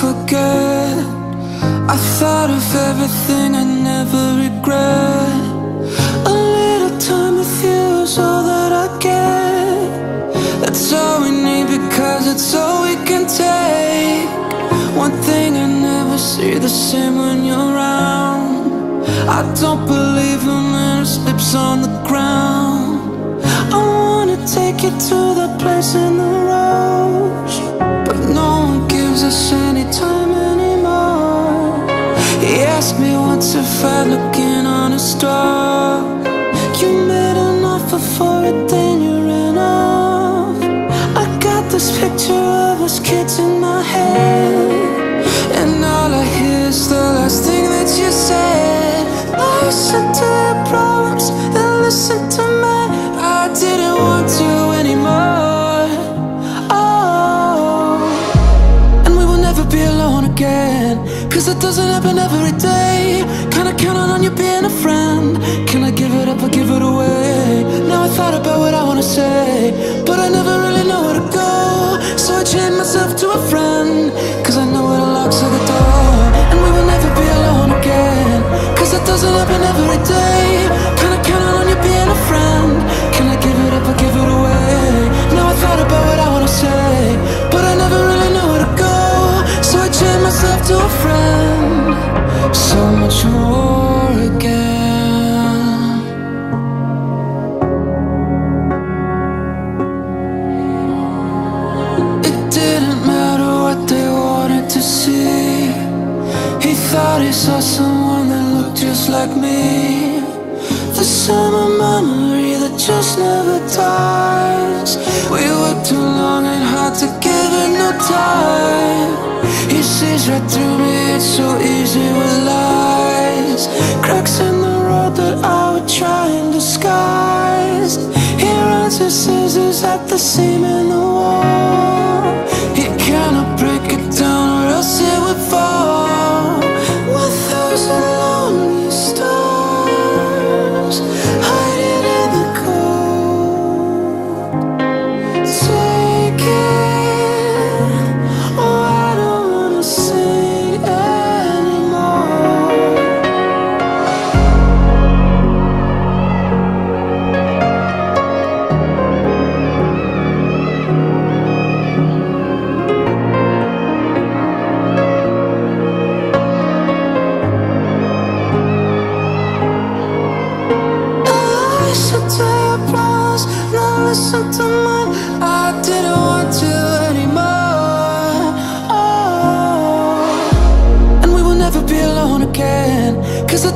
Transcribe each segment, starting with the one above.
forget. I thought of everything I never regret. A little time with you is all that I get. That's all we need because it's all we can take. One thing I never see the same when you're around. I don't believe in little slips on the ground. I wanna take you to the place in the rose But no one gives us any time anymore. He asked me once if I'd looking on a star You made an offer for it, then you ran off. I got this picture of us kids in my head. And Cause it doesn't happen every day. Kinda counting on you being a friend. Can I give it up or give it away? Now I thought about what I wanna say But I never really know where to go. So I chained myself to a friend Cause I know it the locks of the door. And we will never be alone again Cause it doesn't happen every day he saw someone that looked just like me. The summer memory that just never dies. We worked too long and hard to give it no time. He sees right through me, it's so easy with lies. Cracks in the road that I would try and disguise. He runs his scissors at the seam in the wall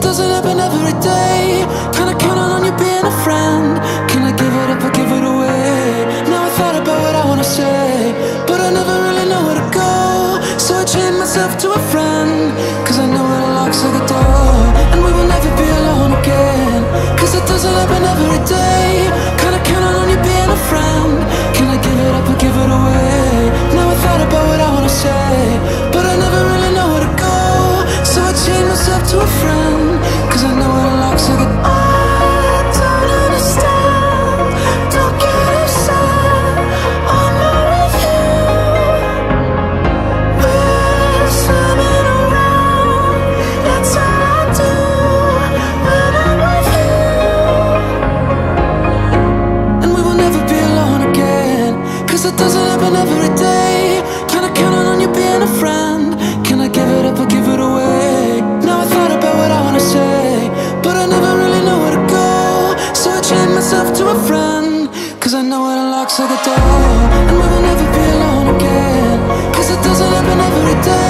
doesn't happen every day. Kinda counting on you being a friend. Can I give it up or give it away? Now I thought about what I wanna say. But I never really know where to go. So I chained myself to a friend. Cause I know the locks of the door. Of the door. And we will never be alone again. Cause it doesn't happen every day.